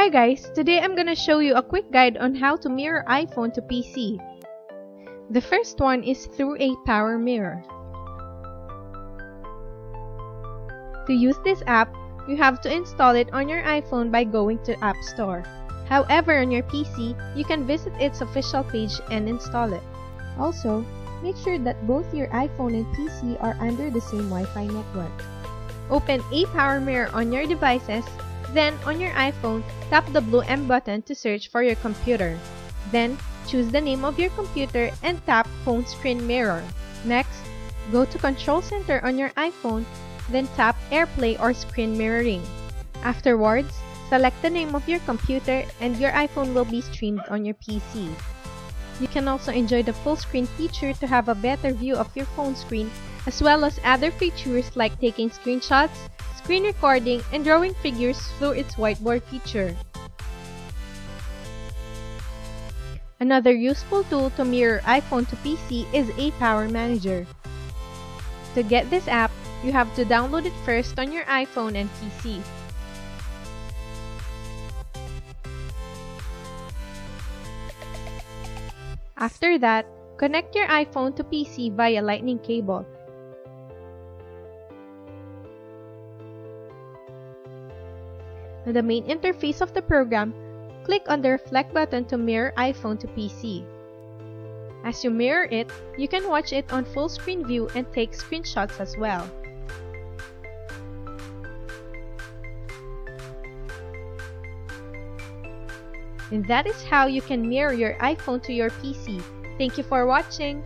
Hi guys, today I'm gonna show you a quick guide on how to mirror iPhone to PC. The first one is through a power mirror. To use this app, you have to install it on your iPhone by going to App Store. However, on your PC, you can visit its official page and install it. Also, make sure that both your iPhone and PC are under the same Wi-Fi network. Open a power mirror on your devices then, on your iPhone, tap the blue M button to search for your computer. Then, choose the name of your computer and tap Phone Screen Mirror. Next, go to Control Center on your iPhone, then tap AirPlay or Screen Mirroring. Afterwards, select the name of your computer and your iPhone will be streamed on your PC. You can also enjoy the full screen feature to have a better view of your phone screen as well as other features like taking screenshots, screen recording, and drawing figures through its whiteboard feature. Another useful tool to mirror iPhone to PC is ApowerManager. To get this app, you have to download it first on your iPhone and PC. After that, connect your iPhone to PC via lightning cable On the main interface of the program, click on the Reflect button to mirror iPhone to PC. As you mirror it, you can watch it on full screen view and take screenshots as well. And that is how you can mirror your iPhone to your PC. Thank you for watching!